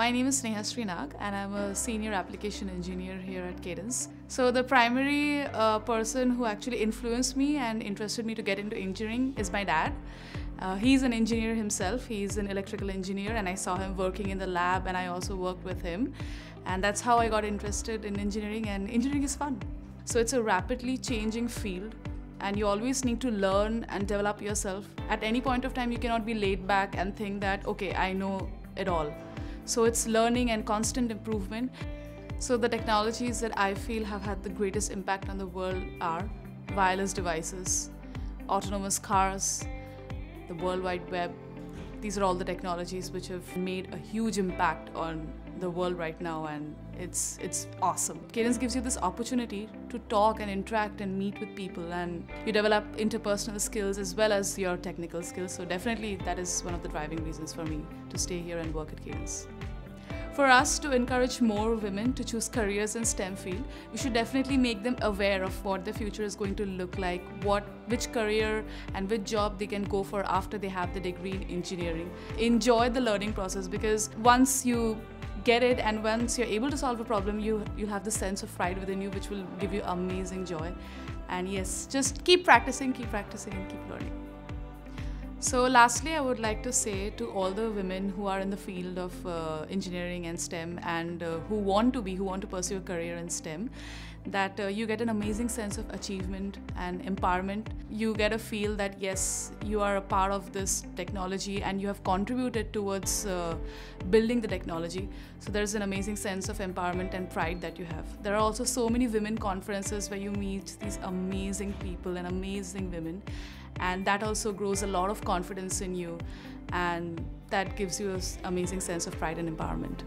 My name is Sneharsi Nag and I'm a senior application engineer here at Cadence. So the primary uh, person who actually influenced me and interested me to get into engineering is my dad. Uh, he's an engineer himself. He's an electrical engineer and I saw him working in the lab and I also worked with him. And that's how I got interested in engineering and engineering is fun. So it's a rapidly changing field and you always need to learn and develop yourself. At any point of time, you cannot be laid back and think that, okay, I know it all. So it's learning and constant improvement. So the technologies that I feel have had the greatest impact on the world are wireless devices, autonomous cars, the World Wide Web. These are all the technologies which have made a huge impact on the world right now and it's it's awesome. Cadence gives you this opportunity to talk and interact and meet with people and you develop interpersonal skills as well as your technical skills. So definitely that is one of the driving reasons for me to stay here and work at Cadence. For us to encourage more women to choose careers in STEM field, we should definitely make them aware of what the future is going to look like, what which career and which job they can go for after they have the degree in engineering. Enjoy the learning process because once you get it and once you're able to solve a problem you you have the sense of pride within you which will give you amazing joy and yes just keep practicing keep practicing and keep so lastly i would like to say to all the women who are in the field of uh, engineering and stem and uh, who want to be who want to pursue a career in stem that uh, you get an amazing sense of achievement and empowerment. You get a feel that yes, you are a part of this technology and you have contributed towards uh, building the technology. So there's an amazing sense of empowerment and pride that you have. There are also so many women conferences where you meet these amazing people and amazing women and that also grows a lot of confidence in you and that gives you an amazing sense of pride and empowerment.